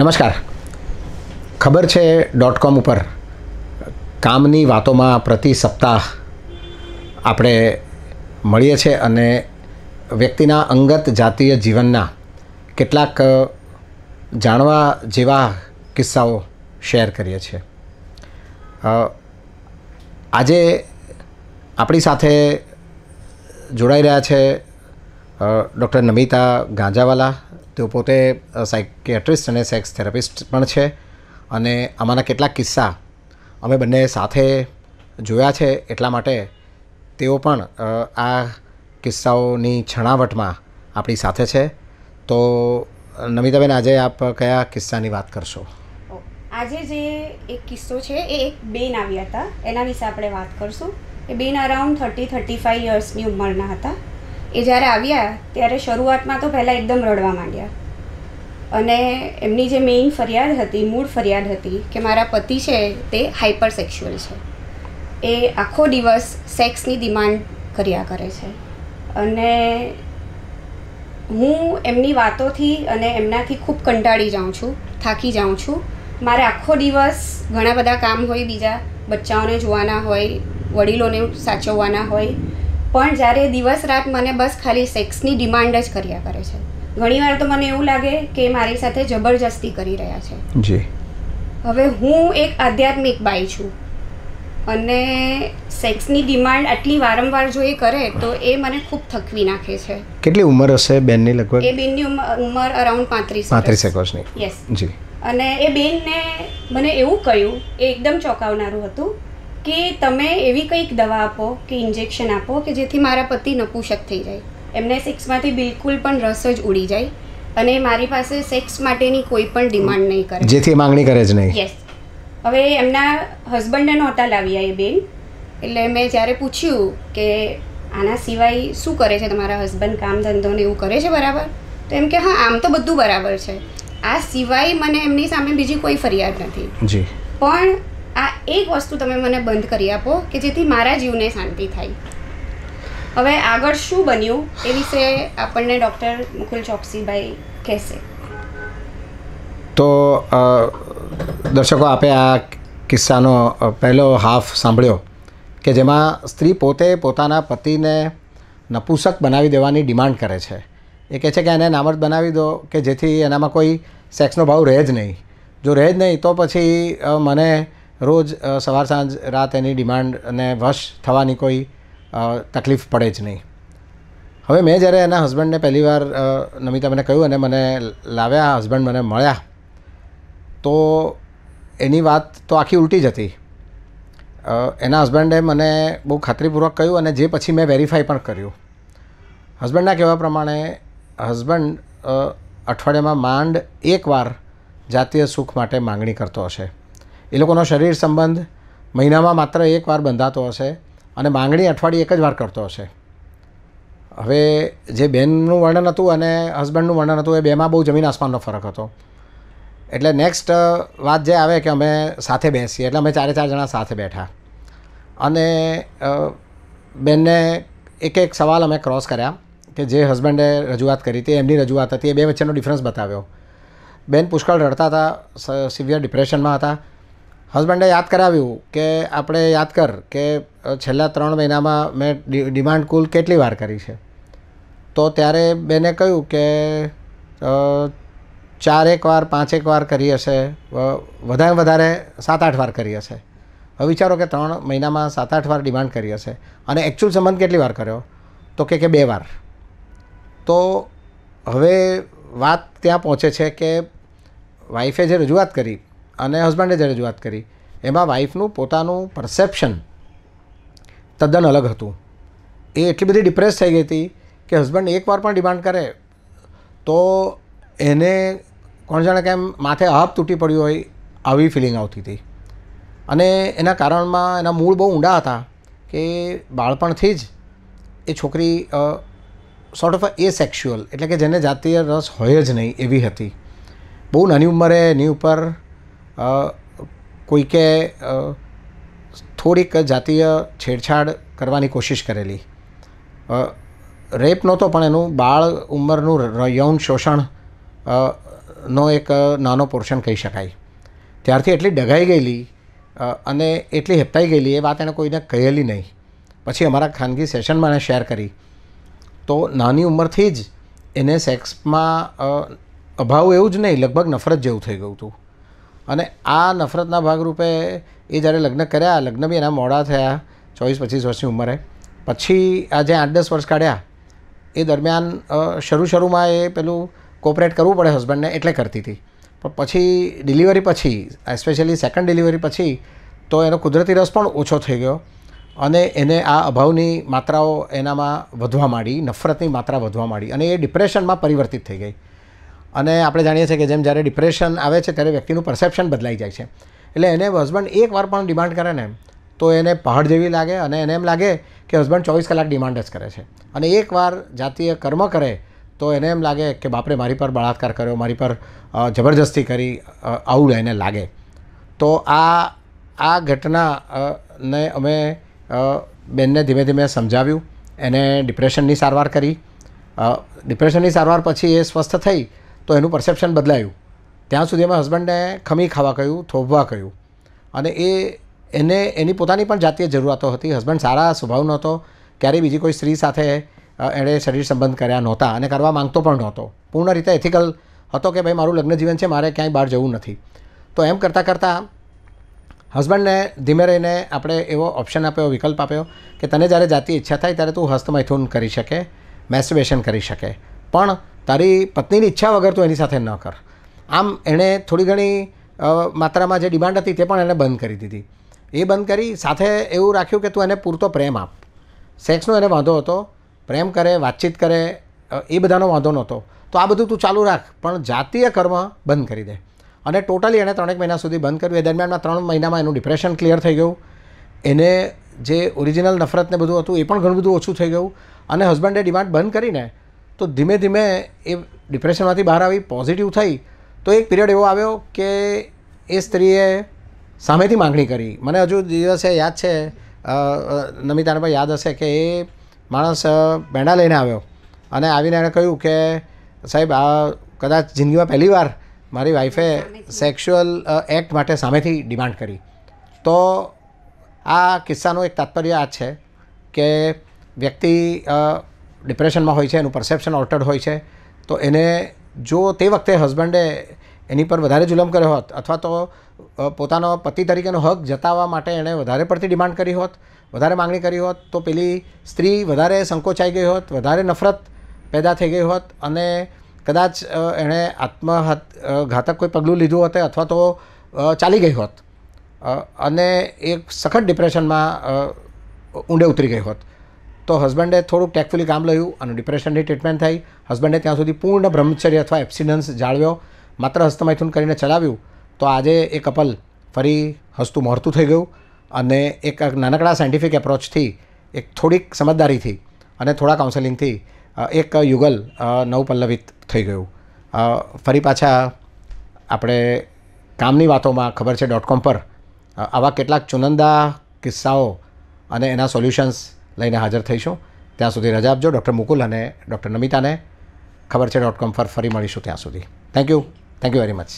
નમસ્કાર. ખબર છે ડોટ કોમ ઉપર કામની વાતોમાં પ્રતિ સપ્તાહ આપણે મળીએ છીએ અને વ્યક્તિના અંગત જાતીય જીવનના કેટલાક જાણવા જેવા કિસ્સાઓ શેર કરીએ છીએ. આજે આપણી સાથે જોડાઈ રહ્યા છે ડૉક્ટર નમિતા ગાંજાવાલા તેઓ પોતે સાયકેટ્રિસ્ટ અને સેક્સ થેરાપિસ્ટ પણ છે અને આમાંના કેટલાક કિસ્સા અમે બંને સાથે જોયા છે. એટલા માટે તેઓ પણ આ કિસ્સાઓની છણાવટમાં આપણી સાથે છે. તો, નમિતાબેન, આજે આપ કયા કિસ્સાની વાત કરશો? આજે જે એક કિસ્સો છે એ એક બેન આવ્યા હતા. એના વિશે આપણે વાત કરશું. એ બેન અરાઉન્ડ થર્ટી થર્ટી ફાઈવ યર્સની ઉંમરના હતા. એ જ્યારે આવ્યા, ત્યારે શરૂઆતમાં તો પહેલાં એકદમ રડવા માંડ્યા. અને એમની જે મેઇન ફરિયાદ હતી, મૂળ ફરિયાદ હતી કે મારા પતિ છે તે હાઇપર સેક્સ્યુઅલ છે. એ આખો દિવસ સેક્સની ડિમાન્ડ કર્યા કરે છે. અને હું એમની વાતોથી અને એમનાથી ખૂબ કંટાળી જાઉં છું, થાકી જાઉં છું. મારે આખો દિવસ ઘણા બધા કામ હોય, બીજા બચ્ચાઓને જોવાના હોય, વડીલોને સાચવવાના હોય. પણ જ્યારે દિવસ રાત મને બસ ખાલી સેક્સની ડિમાન્ડ જ કર્યા કરે છે. ઘણીવાર તો મને એવું લાગે કે મારી સાથે જબરજસ્તી કરી રહ્યા છે. જી. હવે હું એક આધ્યાત્મિક બાઈ છું અને સેક્સની ડિમાન્ડ આટલી વારંવાર જો એ કરે તો એ મને ખૂબ થકવી નાખે છે. કેટલી ઉંમર હશે બેનની લગભગ? એ બેનની ઉંમર ઉંમર અરાઉન્ડ પાંત્રીસ પાંત્રીસ એક વર્ષની. યસ જી. અને એ બેનને મને એવું કહ્યું એ એકદમ ચોંકાવનારું હતું કે તમે એવી કંઈક દવા આપો કે ઇન્જેક્શન આપો કે જેથી મારા પતિ નપુંસક થઈ જાય. એમને સેક્સમાંથી બિલકુલ પણ રસ જ ઉડી જાય અને મારી પાસે સેક્સ માટેની કોઈ પણ ડિમાન્ડ નહીં કરે. જેથી માંગણી કરે જ નહીં. યસ હવે એમના હસબન્ડને નહોતા લાવ્યા એ બેન. એટલે મેં જ્યારે પૂછ્યું કે આના સિવાય શું કરે છે તમારા હસબન્ડ કામ ધંધો ને એવું કરે છે બરાબર? તો એમ કે હા આમ તો બધું બરાબર છે. આ સિવાય મને એમની સામે બીજી કોઈ ફરિયાદ નથી. જી. પણ આ એક વસ્તુ તમે મને બંધ કરી આપો કે જેથી મારા જીવને શાંતિ થાય. હવે આગળ શું બન્યું એ વિશે આપણને ડૉક્ટર મુકુલ ચોકસીભાઈ કહેશે. તો દર્શકો, આપે આ કિસ્સાનો પહેલો હાફ સાંભળ્યો કે જેમાં સ્ત્રી પોતે પોતાના પતિને નપુસક બનાવી દેવાની ડિમાન્ડ કરે છે. એ કહે છે કે એને નામર્દ બનાવી દો કે જેથી એનામાં કોઈ સેક્સનો ભાવ રહે જ નહીં. જો રહે જ નહીં તો પછી મને રોજ સવાર સાંજ, રાત એની ડિમાન્ડ અને વશ થવાની કોઈ તકલીફ પડે જ નહીં. હવે મેં જ્યારે એના હસબન્ડને પહેલીવાર નમિતા મને કહ્યું અને મને લાવ્યા હસબન્ડ મને મળ્યા, તો એની વાત તો આખી ઉલટી જ હતી. એના હસબન્ડે મને બહુ ખાતરીપૂર્વક કહ્યું અને જે પછી મેં વેરીફાઈ પણ કર્યું. હસબન્ડના કહેવા પ્રમાણે, હસબન્ડ અઠવાડિયામાં માંડ એકવાર જાતીય સુખ માટે માંગણી કરતો હશે. એ લોકોનો શરીર સંબંધ મહિનામાં માત્ર એકવાર બંધાતો હશે અને માંગણી અઠવાડિયે એક જ વાર કરતો હશે. હવે જે બેનનું વર્ણન હતું અને હસબન્ડનું વર્ણન હતું, એ બેમાં બહુ જમીન આસમાનનો ફરક હતો. એટલે નેક્સ્ટ વાત જે આવે કે અમે સાથે બેસીએ, એટલે અમે ચારે ચાર જણા સાથે બેઠા. અને બેનને એક એક સવાલ અમે ક્રોસ કર્યા કે જે હસબન્ડે રજૂઆત કરી હતી, એમની રજૂઆત હતી, એ બે વચ્ચેનો ડિફરન્સ બતાવ્યો. બેન પુષ્કળ રડતા હતા સિવિયર ડિપ્રેશનમાં હતા. હસબન્ડે યાદ કરાવ્યું કે આપણે યાદ કર કે છેલ્લા ત્રણ મહિનામાં મેં ડિમાન્ડ કુલ કેટલી વાર કરી છે? તો ત્યારે બેને કહ્યું કે ચારેક વાર પાંચેક વાર કરી હશે વધારે વધારે સાત આઠ વાર કરી હશે. હવે વિચારો કે ત્રણ મહિનામાં સાત આઠ વાર ડિમાન્ડ કરી હશે. અને એકચ્યુઅલ સંબંધ કેટલી વાર કર્યો? તો કે કે બે વાર. તો હવે વાત ત્યાં પહોંચે છે કે, વાઈફે જે રજૂઆત કરી અને હસબન્ડે જે રજૂઆત કરી. એમાં વાઈફનું પોતાનું પરસેપ્શન તદ્દન અલગ હતું. એ એટલી બધી ડિપ્રેસ થઈ ગઈ હતી કે હસબન્ડ એકવાર પણ ડિમાન્ડ કરે તો એને કોણ જાણે કેમ માથે હાફ તૂટી પડ્યું હોય આવી ફિલિંગ આવતી હતી. અને એના કારણમાં એના મૂળ બહુ ઊંડા હતા કે બાળપણથી જ એ છોકરી સોર્ટ ઓફ એ સેક્સ્યુઅલ એટલે કે જેને જાતીય રસ હોય જ નહીં એવી હતી. બહુ નાની ઉંમરે એની ઉપર કોઈકે થોડીક જાતીય છેડછાડ કરવાની કોશિશ કરેલી. રેપ નહોતો, પણ એનું બાળ ઉંમરનું યૌન શોષણ નો એક નાનો પોર્શન કહી શકાય. ત્યારથી એટલી ડઘાઈ ગયેલી અને એટલી હેપતાઈ ગયેલી, એ વાત એણે કોઈને કહેલી નહીં. પછી અમારા ખાનગી સેશનમાં એણે શેર કરી. તો નાની ઉંમરથી જ એને સેક્સમાં અભાવ એવું જ નહીં, લગભગ નફરત જેવું થઈ ગયું હતું. અને આ નફરતના ભાગરૂપે એ જ્યારે લગ્ન કર્યા, લગ્ન બી એના મોડા થયા ચોવીસ પચીસ વર્ષની ઉંમરે. પછી આ જે આઠ દસ વર્ષ કાઢ્યા, એ દરમિયાન શરૂ શરૂમાં એ પેલું કોપરેટ કરવું પડે હસબન્ડને એટલે કરતી હતી. પણ પછી ડિલિવરી પછી એસ્પેશિયલી સેકન્ડ ડિલિવરી પછી, તો એનો કુદરતી રસ પણ ઓછો થઈ ગયો અને એને આ અભાવની માત્રાઓ એનામાં વધવા માંડી, નફરતની માત્રા વધવા માંડી અને એ ડિપ્રેશનમાં પરિવર્તિત થઈ ગઈ. અને આપણે જાણીએ છીએ કે જેમ જ્યારે ડિપ્રેશન આવે છે ત્યારે વ્યક્તિનું પરસેપ્શન બદલાઈ જાય છે. એટલે એને હસબન્ડ એક વાર પણ ડિમાન્ડ કરે ને, તો એને પહાડ જેવી લાગે અને એને એમ લાગે કે હસબન્ડ ચોવીસ કલાક ડિમાન્ડ જ કરે છે. અને એકવાર જાતીય કર્મ કરે, તો એને એમ લાગે કે બાપરે મારી પર બળાત્કાર કર્યો, મારી પર જબરજસ્તી કરી આવું એને લાગે. તો આ આ ઘટના ને અમે બેનને ધીમે ધીમે સમજાવ્યું. એને ડિપ્રેશનની સારવાર કરી. ડિપ્રેશનની સારવાર પછી એ સ્વસ્થ થઈ તો એનું પરસેપ્શન બદલાયું. ત્યાં સુધી અમે હસબન્ડને ખમી ખાવા કહ્યું, થોભવા કહ્યું. અને એ, એને, એની પોતાની પણ જાતીય જરૂરિયાતો હતી. હસબન્ડ સારા સ્વભાવનો હતો ક્યારેય બીજી કોઈ સ્ત્રી સાથે એણે શરીર સંબંધ કર્યા નહોતા અને કરવા માંગતો પણ નહોતો. પૂર્ણ રીતે એથિકલ હતો કે ભાઈ, મારું લગ્ન જીવન છે, મારે ક્યાંય બહાર જવું નથી. તો એમ કરતાં કરતાં હસબન્ડને ધીમે રહીને આપણે એવો ઓપ્શન આપ્યો, વિકલ્પ આપ્યો કે તને જ્યારે જાતિ ઈચ્છા થાય ત્યારે તું હસ્તમૈથુન કરી શકે મેસ્ટરબેશન કરી શકે. પણ તારી પત્નીની ઈચ્છા વગર તું એની સાથે ન કર. આમ એણે થોડી ઘણી માત્રામાં જે ડિમાન્ડ હતી તે પણ એણે બંધ કરી દીધી. એ બંધ કરી સાથે એવું રાખ્યું કે તું એને પૂરતો પ્રેમ આપ. સેક્સનો એને વાંધો હતો, પ્રેમ કરે, વાતચીત કરે એ બધાનો વાંધો નહોતો. તો આ બધું તું ચાલુ રાખ, પણ જાતીય કર્મ બંધ કરી દે. અને ટોટલી એણે ત્રણેક મહિના સુધી બંધ કર્યું. એ દરમિયાનમાં ત્રણ મહિનામાં એનું ડિપ્રેશન ક્લિયર થઈ ગયું. એને જે ઓરિજિનલ નફરતને બધું હતું એ પણ ઘણું બધું ઓછું થઈ ગયું. અને હસબન્ડે ડિમાન્ડ બંધ કરીને તો ધીમે ધીમે એ ડિપ્રેશનમાંથી બહાર આવી પોઝિટિવ થઈ, તો એક પિરિયડ એવો આવ્યો કે એ સ્ત્રીએ સામેથી માંગણી કરી. મને હજુ દિવસે યાદ છે નમિતાને પણ યાદ હશે કે એ માણસ બેંડા લઈને આવ્યો અને આવીને એણે કહ્યું કે, સાહેબ, આ કદાચ જિંદગીમાં પહેલીવાર મારી વાઈફે સેક્સ્યુઅલ એક્ટ માટે સામેથી ડિમાન્ડ કરી. તો આ કિસ્સાનો એક તાત્પર્ય આ છે કે વ્યક્તિ ડિપ્રેશનમાં હોય છે, એનું પરસેપ્શન ઓલ્ટર્ડ હોય છે, તો એને જો તે વખતે હસબન્ડે એની પર વધારે જુલમ કર્યો હોત અથવા તો પોતાનો પતિ તરીકેનો હક જતાવવા માટે એણે વધારે પડતી ડિમાન્ડ કરી હોત, વધારે માંગણી કરી હોત, તો પેલી સ્ત્રી વધારે સંકોચાઈ ગઈ હોત, વધારે નફરત પેદા થઈ ગઈ હોત અને કદાચ એણે આત્મહત ઘાતક કોઈ પગલું લીધું હોત અથવા તો ચાલી ગઈ હોત. અને એક સખત ડિપ્રેશનમાં ઊંડે ઉતરી ગઈ હોત. તો હસબન્ડે થોડુંક ટેકફુલી કામ લયું અને ડિપ્રેશનની ટ્રીટમેન્ટ થઈ. હસબન્ડે ત્યાં સુધી પૂર્ણ બ્રહ્મચર્ય અથવા એબ્સિડન્સ જાળવ્યો. માત્ર હસ્તમૈથુન કરીને ચલાવ્યું તો આજે એ કપલ ફરી હસતું મોરતું થઈ ગયું અને એક નાનકડા સાયન્ટિફિક એપ્રોચથી એક થોડીક સમજદારીથી અને થોડા કાઉન્સેલિંગથી એક યુગલ નવપલ્લવિત થઈ ગયું. ફરી પાછા આપણે કામની વાતોમાં ખબર છે ડોટ કોમ પર. આવા કેટલાક ચુનંદા કિસ્સાઓ અને એના સોલ્યુશન્સ લઈને હાજર થઈશું. ત્યાં સુધી રજા આપજો, ડૉક્ટર મુકુલ અને ડૉક્ટર નમિતાને. ખબર છે ડોટ કોમ પર ફરી મળીશું ત્યાં સુધી. Thank you thank you very much